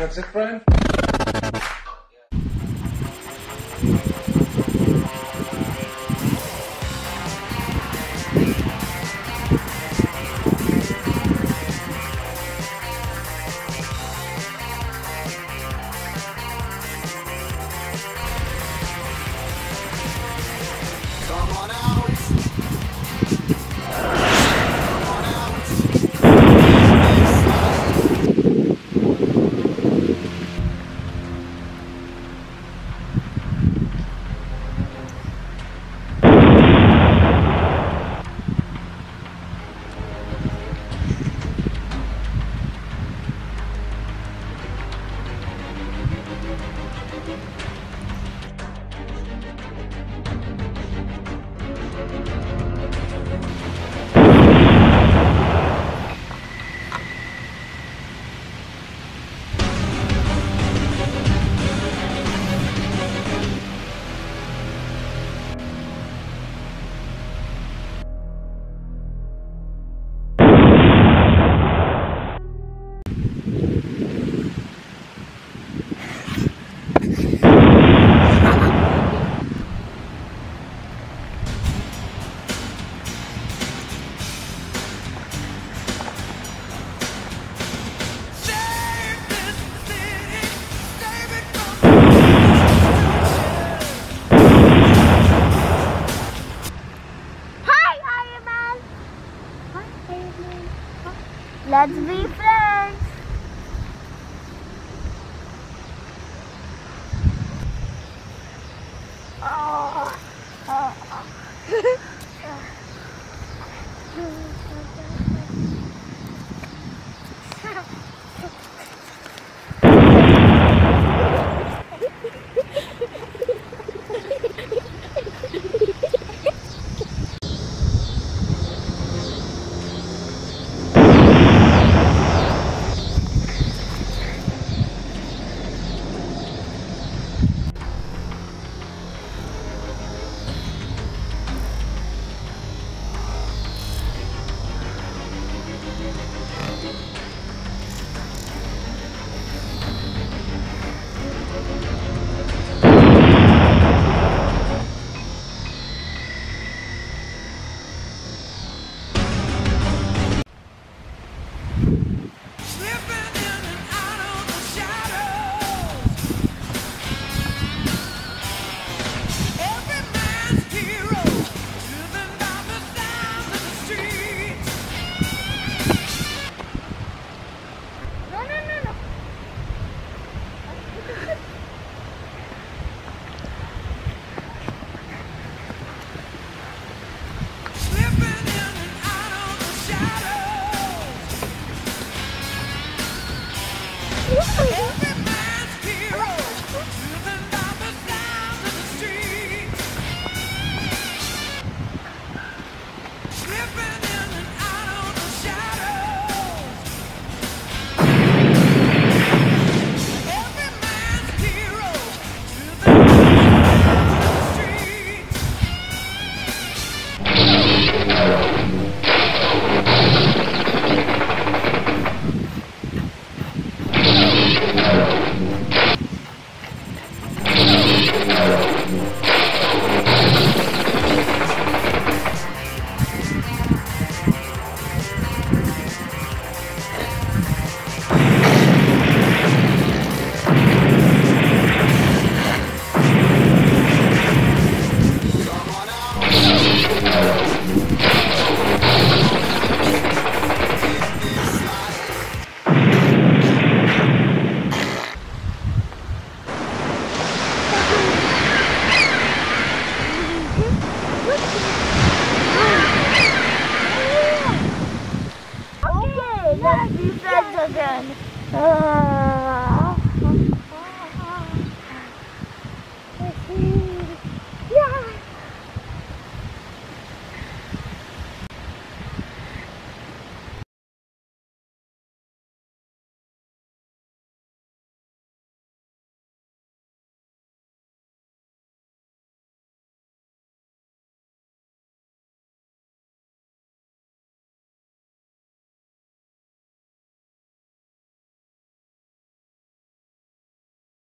That's it, Brian? Yeah. Let's be friends. Oh. oh. oh. 啊。